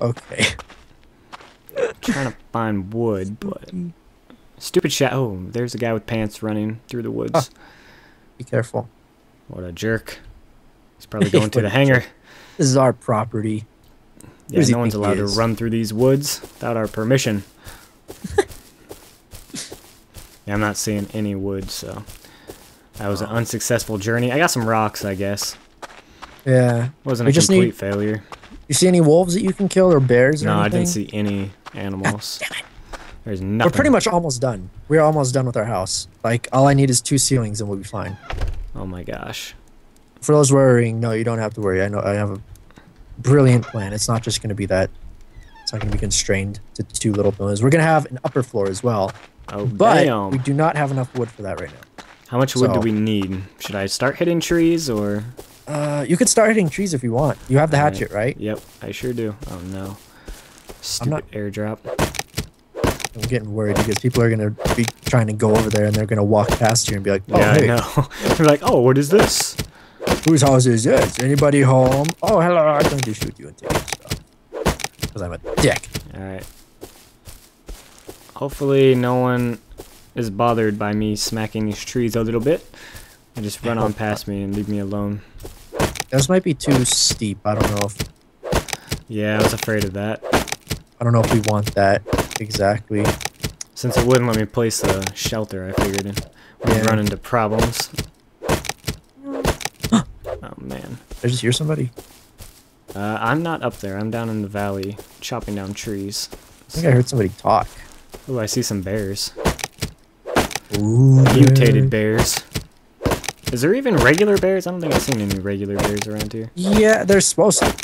Okay. trying to find wood, but stupid shot. Oh, there's a guy with pants running through the woods. Be careful. What a jerk! He's probably going to the hangar. This is our property. Yeah, no one's allowed to run through these woods without our permission. yeah, I'm not seeing any wood, so that was an unsuccessful journey. I got some rocks, I guess. Yeah. Wasn't We a just complete need- failure. You see any wolves that you can kill or bears or No, I didn't see any animals. Damn it! There's nothing. We're pretty much almost done. We're almost done with our house. Like all I need is two ceilings and we'll be fine. Oh my gosh. For those worrying, no, you don't have to worry. I know I have a brilliant plan. It's not just going to be that. It's not going to be constrained to two little buildings. We're going to have an upper floor as well, Oh but damn. we do not have enough wood for that right now. How much wood do we need? Should I start hitting trees or? Uh, you could start hitting trees if you want. You have the hatchet, right? Yep, I sure do. Oh no. Stupid not- airdrop. I'm getting worried because people are going to be trying to go over there and they're going to walk past you and be like, "Oh, yeah, hey, I know. They're like, oh, what is this? whose house is this? Anybody home? Oh, hello. I'm going to shoot you and take your stuff because I'm a dick." Alright. Hopefully no one is bothered by me smacking these trees a little bit. And just run on past me and leave me alone. This might be too steep. I don't know if Yeah, I was afraid of that. I don't know if we want that exactly. Since it wouldn't let me place a shelter, I figured we'd Yeah. run into problems. oh man. Did I just hear somebody? Uh, I'm not up there. I'm down in the valley, chopping down trees. I think I heard somebody talk. Oh, I see some bears. Ooh, Mutated bears. Is there even regular bears? I don't think I've seen any regular bears around here. Yeah, they're supposed to.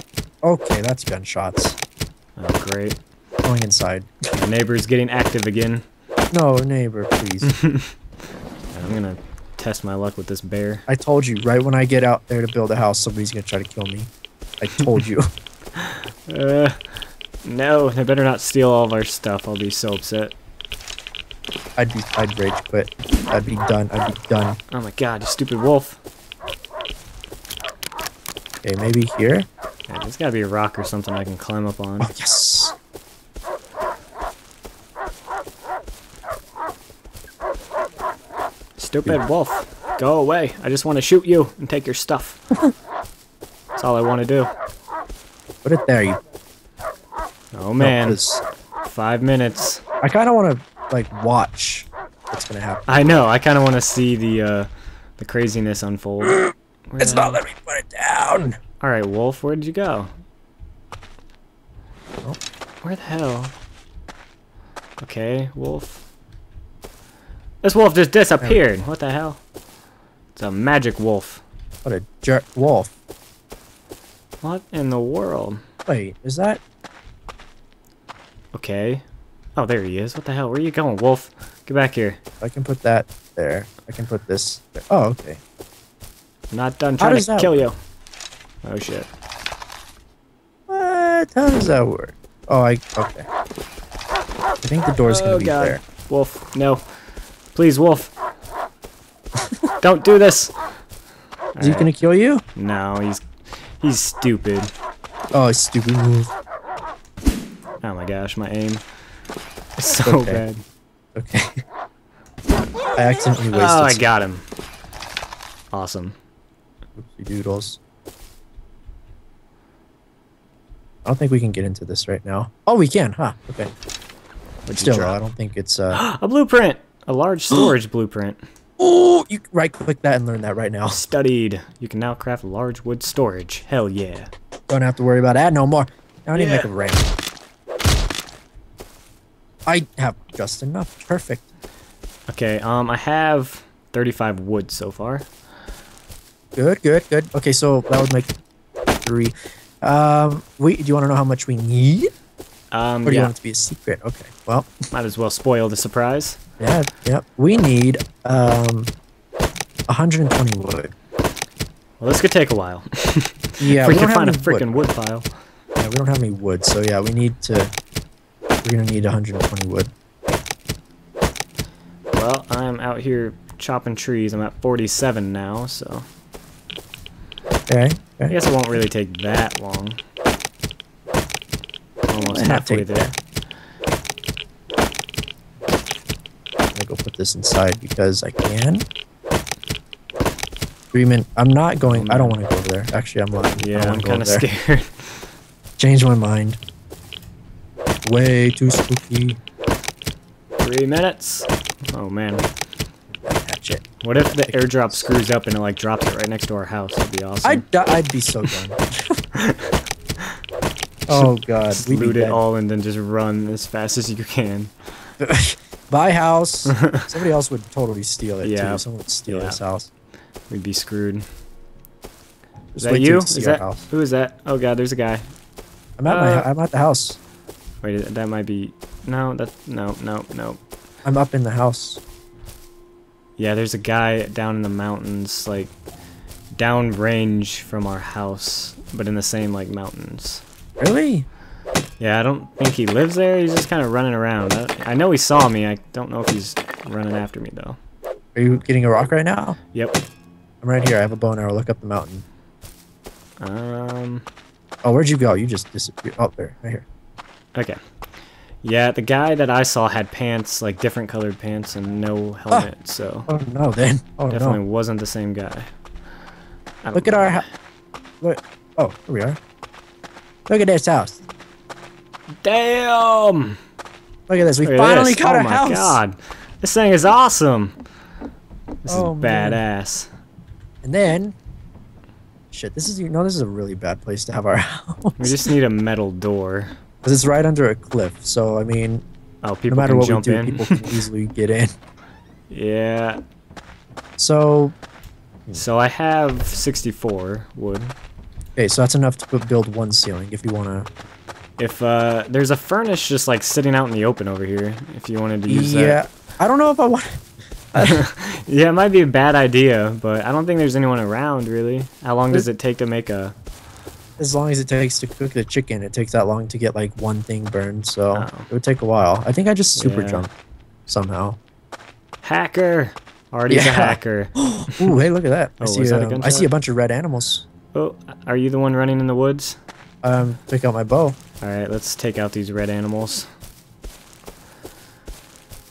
Okay, that's gunshots. Oh, great. Going inside. My neighbor's getting active again. No, neighbor, please. I'm gonna test my luck with this bear. I told you, right when I get out there to build a house, somebody's gonna try to kill me. I told you. Uh, no, they better not steal all of our stuff. I'll be so upset. I'd be, I'd rage quit. I'd be done. I'd be done. Oh my god, you stupid wolf. Okay, maybe here. Yeah, there's gotta be a rock or something I can climb up on. Oh, yes. Stupid wolf, go away. I just want to shoot you and take your stuff. That's all I want to do. Put it there, you. Oh man, 'cause five minutes. I kind of want to like watch what's gonna happen. I know. I kind of want to see the uh, the craziness unfold. Where It's not letting me put it down. All right, wolf. Where did you go? Oh. Where the hell? Okay, wolf. This wolf just disappeared. What the hell? It's a magic wolf. What a jerk wolf. What in the world? Wait, is that? Okay. Oh, there he is. What the hell? Where are you going, wolf? Get back here. I can put that there. I can put this. There. Oh, okay. I'm not done trying to kill you. Oh shit. What? How does that work? Oh, I okay. I think the door's gonna oh be god. there. Wolf, no. Please, wolf. Don't do this. Is he Alright. gonna kill you? No, he's he's stupid. Oh, stupid wolf. Oh my gosh, my aim so Okay. bad. Okay. I accidentally wasted. Oh, I got him. Awesome. oopsie doodles. I don't think we can get into this right now. Oh, we can, huh? Okay. What'd Still, I don't think it's uh. A blueprint. A large storage blueprint. Oh, you right click that and learn that right now. Studied. You can now craft large wood storage. Hell yeah. Don't have to worry about that no more. I need to make a ring. I have just enough. Perfect. Okay, um, I have 35 wood so far. Good, good, good. Okay, so that would make three. Um, wait, do you want to know how much we need? Um, Or do you want it to be a secret? Okay, well, might as well spoil the surprise. yeah, yeah. We need, um, 120 wood. Well, this could take a while. Yeah, we don't can find a any wood. freaking wood pile. Yeah, we don't have any wood, so yeah, we need to, we're gonna need 120 wood. Well, I'm out here chopping trees. I'm at 47 now, so Okay, I guess it won't really take that long. almost halfway take there. I'm gonna go put this inside because I can. Agreement. I'm not going. I don't want to go over there. Actually, I'm lying. Yeah, I'm kind of scared. Change my mind. Way too spooky. Three minutes. Oh man. Catch it. What if the airdrop screws up and it like drops it right next to our house? That'd be awesome. I'd, I'd be so done. oh god, Just we'd loot it dead. all and then just run as fast as you can. Buy house. Somebody else would totally steal it Yeah. too. Someone would steal Yeah. this house. We'd be screwed. Is that you? Is that house. who is that? Oh god, there's a guy. I'm at Uh, my. I'm at the house. Wait, that might be. No, that no, no, no. I'm up in the house. Yeah, there's a guy down in the mountains, like down range from our house, but in the same like mountains. Really? Yeah, I don't think he lives there. He's just kind of running around. I, I know he saw me. I don't know if he's running after me though. Are you getting a rock right now? Yep. I'm right here. I have a bow and arrow. Look up the mountain. Um. Oh, where'd you go? You just disappeared. Oh, there, right here. Okay. Yeah, the guy that I saw had pants, like different colored pants, and no helmet. Ah! So Oh no, then. Oh definitely no. wasn't the same guy. Look at our. What? Oh, here we are. Look at this house. Damn! Look at this. We Look finally this. got oh a my house. god, this thing is awesome. This Oh, is man. badass. And then, shit. This is you know this is a really bad place to have our house. We just need a metal door. Because it's right under a cliff. So I mean, Oh, people no matter what we do, in. people can easily get in. yeah. So So I have 64 wood. okay, so that's enough to build one ceiling if you want to. If uh, there's a furnace just like sitting out in the open over here, if you wanted to use that. Yeah, I don't know if I want. yeah, it might be a bad idea, but I don't think there's anyone around really. How long does it take to make a? As long as it takes to cook the chicken, it takes that long to get like one thing burned. So Oh. it would take a while. I think I just super Yeah. jumped somehow. Hacker. Ardy's a hacker. Ooh, hey, look at that! I Oh, see. that a um, I see a bunch of red animals. Oh, are you the one running in the woods? Um, pick out my bow. All right, let's take out these red animals.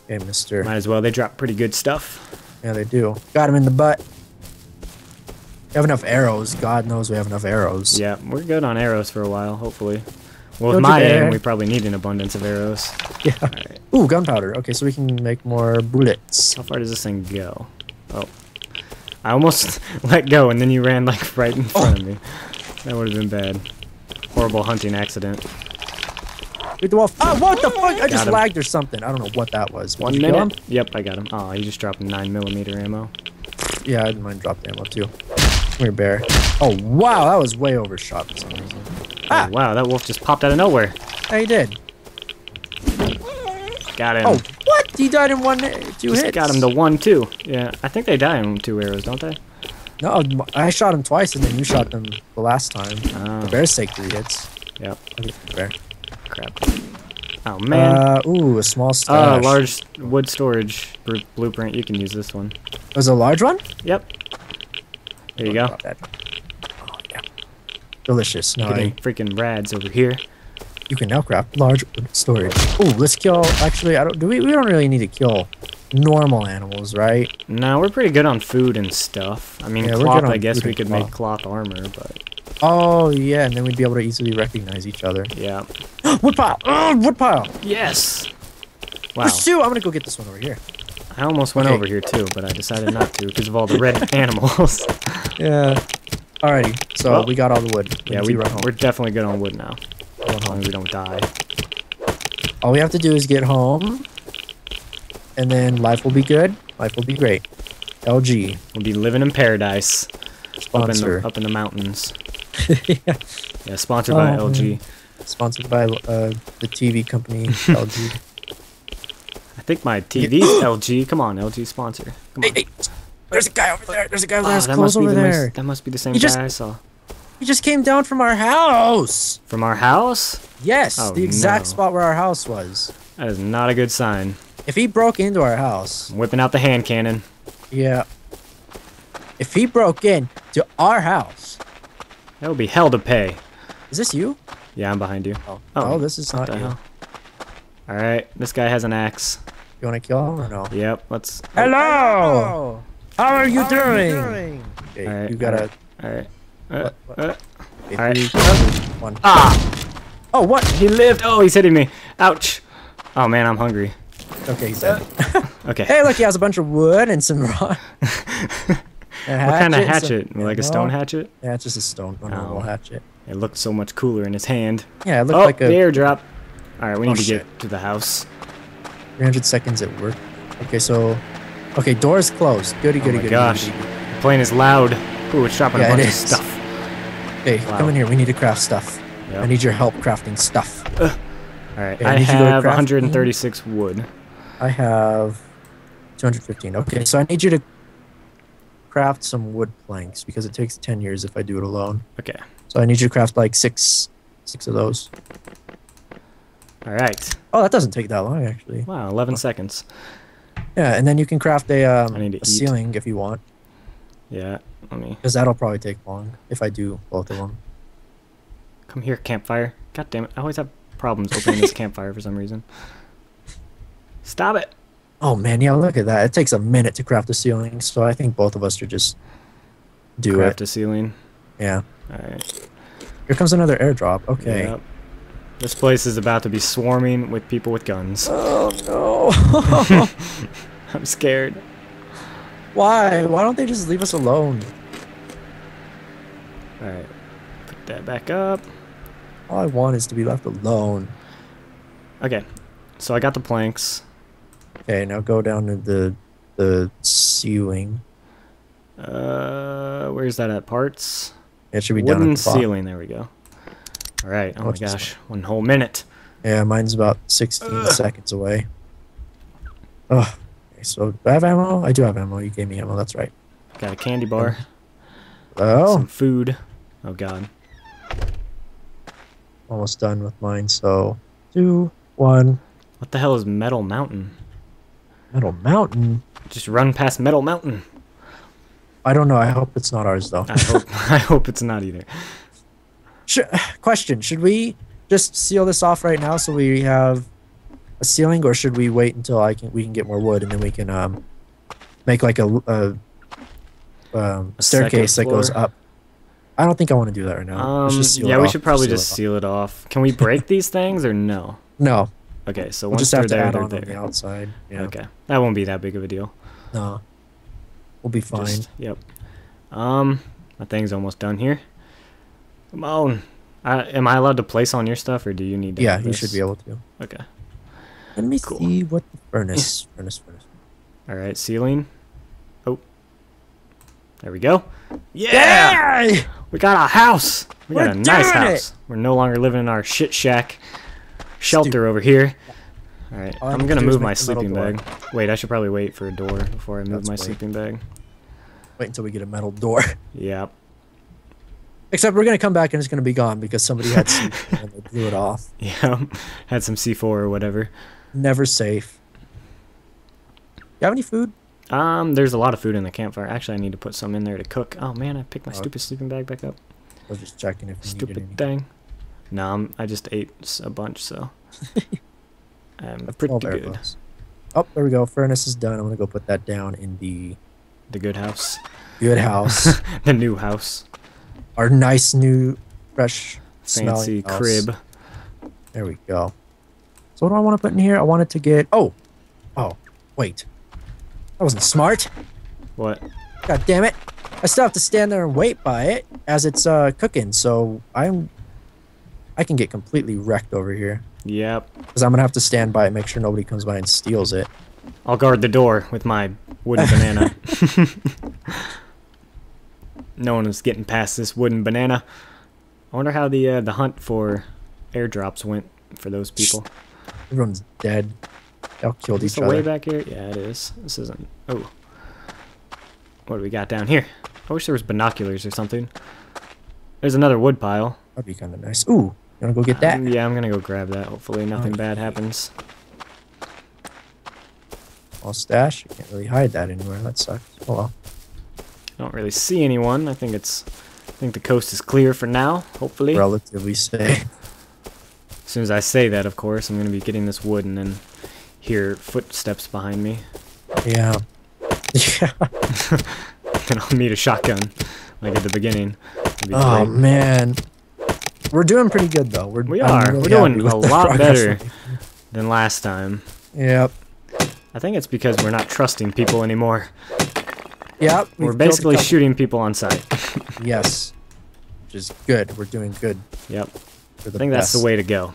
Okay, Mister. Might as well. They drop pretty good stuff. Yeah, they do. Got him in the butt. We have enough arrows. God knows we have enough arrows. Yeah, we're good on arrows for a while, hopefully. Well, with my aim, we probably need an abundance of arrows. Yeah. Ooh, gunpowder. Okay, so we can make more bullets. how far does this thing go? Oh. I almost let go, and then you ran, like, right in front of me. That would have been bad. Horrible hunting accident. Shoot the wolf. Ah, what the fuck? I just him. lagged or something. I don't know what that was. One minute. Yep, I got him. Oh, he just dropped 9mm ammo. Yeah, I didn't mind drop ammo too. Come here, bear. Oh, wow, that was way overshot for some reason. Ah. Oh, wow, that wolf just popped out of nowhere. Yeah, he did. Got him. Oh, what? He died in one, two just hits. got him to one, two. Yeah, I think they die in two arrows, don't they? No, I shot him twice, and then you shot them the last time. Oh, The bears take three hits. Yep. Bear. crap. Oh, man. Uh, ooh, a small Oh, stash. large wood storage blueprint. You can use this one. Was a large one? Yep. There you go. That. Oh, yeah. Delicious. No, Getting I, freaking rads over here. you can now craft large storage. Oh, let's kill. Actually, I don't. Do we? We don't really need to kill normal animals, right? No, we're pretty good on food and stuff. I mean, Yeah, cloth. I guess we could make cloth armor, but Oh yeah, and then we'd be able to easily recognize each other. yeah. wood pile. Oh, wood pile. Yes. Wow. Pursue. I'm gonna go get this one over here. I almost went Okay. over here too, but I decided not to because of all the red animals. Yeah. Alrighty. So Well, we got all the wood. yeah, we, run home. we're definitely good on wood now. As long as we don't die. All we have to do is get home, and then life will be good. Life will be great. LG We'll be living in paradise up in the up in the mountains. yeah. Yeah, sponsored by Oh, LG. Sponsored by uh, the TV company LG. I think my TV's LG. Come on, LG sponsor. Come on. hey, there's a guy over there. There's a guy with Ah, his that clothes must be over the there. mis- that must be the same He guy just- I saw He just came down from our house. from our house. Yes, Oh, the exact no. spot where our house was. That is not a good sign. If he broke into our house, I'm whipping out the hand cannon. yeah. If he broke in to our house, That would be hell to pay. is this you? Yeah, I'm behind you. Oh, Oh, oh this is not the you. hell? All right, this guy has an axe. You want to kill him or no? Yep, let's. Hello. How are you doing? Okay, Alright, you gotta. All right. Uh, What- uh, okay, Alright. three, two, one. ah! Oh, what? He lived. Oh, he's hitting me. Ouch. Oh man, I'm hungry. Okay, he's dead. Okay. hey, look, he has a bunch of wood and some rock. what kind of hatchet? Like a stone hatchet? Yeah, it's just a stone, a normal Oh. hatchet. It looked so much cooler in his hand. Yeah, it looked Oh, like the a airdrop. All right, we need Oh, to shit. get to the house. 300 seconds at work. Okay, so. Okay, door's closed. Goody, Oh goody, my goody. goody. goody, goody. The plane is loud. Ooh, it's dropping Yeah, a it bunch of stuff. Hey, Wow. come in here. We need to craft stuff. Yep. I need your help crafting stuff. All right, Okay, I I need you to go have crafting. 136 wood. I have 215. Okay, so I need you to craft some wood planks because it takes 10 years if I do it alone. Okay. So I need you to craft like six, six of those. All right. Oh, that doesn't take that long actually. Wow, 11 seconds. Yeah, and then you can craft a, um, a ceiling if you want, Yeah. Let me because that'll probably take long if I do both of them. come here, campfire. God damn it! I always have problems opening this campfire for some reason. Stop it. Oh man, yeah, look at that. It takes a minute to craft a ceiling, so I think both of us should just do Craft it. a ceiling. Yeah. All right. Here comes another airdrop. Okay. Yep. This place is about to be swarming with people with guns. Oh no. I'm scared. Why? Why don't they just leave us alone? All right. Put that back up. All I want is to be left alone. Okay. So I got the planks. Okay, now go down to the the ceiling. Uh, where's that at? Parts. It should be down Wooden at the bottom. ceiling. There we go. All right. Oh my gosh. One whole minute. Yeah, mine's about 16 seconds away. Oh, okay, so do I have ammo? I do have ammo. You gave me ammo. That's right. Got a candy bar. Oh, Some food. Oh god. almost done with mine. So two, one. What the hell is Metal Mountain? Metal Mountain. Just run past Metal Mountain. I don't know. I hope it's not ours though. I hope I hope it's not either. Sh- question: Should we just seal this off right now so we have a ceiling, or should we wait until I can we can get more wood and then we can um make like a, a, um, A staircase that goes up? I don't think I want to do that right now. Um, just seal yeah, it we should probably seal just it seal it off. Can we break these things or no? No, Okay, so we'll once just they're to there, add they're on on the there. outside. Yeah. Okay, that won't be that big of a deal. No, we'll be fine. Just- yep. Um, my thing's almost done here. Come on. I, am I allowed to place on your stuff, or do you need to? yeah, you should be able to. Okay. Let me Cool. see what the furnace, furnace, furnace. All right, ceiling. Oh, there we go. Yeah, we got a house. We got We're a nice doing it! house. We're no longer living in our shit shack shelter over here. All right, All I'm gonna move my sleeping bag. Wait, I should probably wait for a door before I move Let's my wait. sleeping bag. Wait until we get a metal door. Yep. Except we're gonna come back and it's gonna be gone because somebody had seed and they blew it off. Yeah. Had some C4 or whatever. Never safe. You have any food? Um, there's a lot of food in the campfire. Actually, I need to put some in there to cook. Oh man, I picked my Oh. stupid sleeping bag back up. I was just checking if. Stupid thing. No, I'm, I just ate a bunch, so I'm pretty good. Oh, there we go. Furnace is done. I'm gonna go put that down in the The good house, good house. the new house, Our nice new, fresh, fancy house. crib. There we go. So what do I want to put in here? I wanted to get. Oh, oh, wait. That wasn't smart. What? God damn it! I still have to stand there and wait by it as it's uh cooking. So I'm. I can get completely wrecked over here Yep. because I'm gonna have to stand by it, make sure nobody comes by and steals it. I'll guard the door with my wooden banana. no one is getting past this wooden banana. I wonder how the uh, the hunt for airdrops went for those people. Everyone's dead. They all killed Is each a way back here? Yeah, it is. This isn't. Oh. What do we got down here? I wish there was binoculars or something. There's another wood pile. That'd be kind of nice. Ooh, you wanna go get that? Um, yeah, I'm gonna go grab that. Hopefully nothing bad happens. All stash. You can't really hide that anywhere. That sucks. Oh well. I don't really see anyone. I think it's. I think the coast is clear for now. Hopefully. Relatively safe. As soon as I say that, of course, I'm gonna be getting this wood and then hear footsteps behind me. Yeah. Yeah. Then I'll need a shotgun, like at the beginning. Oh great. man. We're doing pretty good though. We're we are. really We're doing a lot better. Than last time. Yep. I think it's because we're not trusting people anymore. Yep. We're we've built a basically shooting people on sight. Yes. Which is good. We're doing good. Yep. I think that's the way to go.